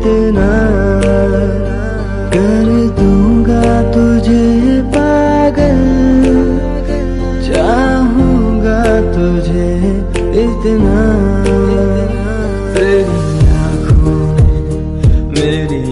इतना कर दूँगा तुझे पागल। चाहूँगा तुझे इतना। तेरी आँखों में मेरी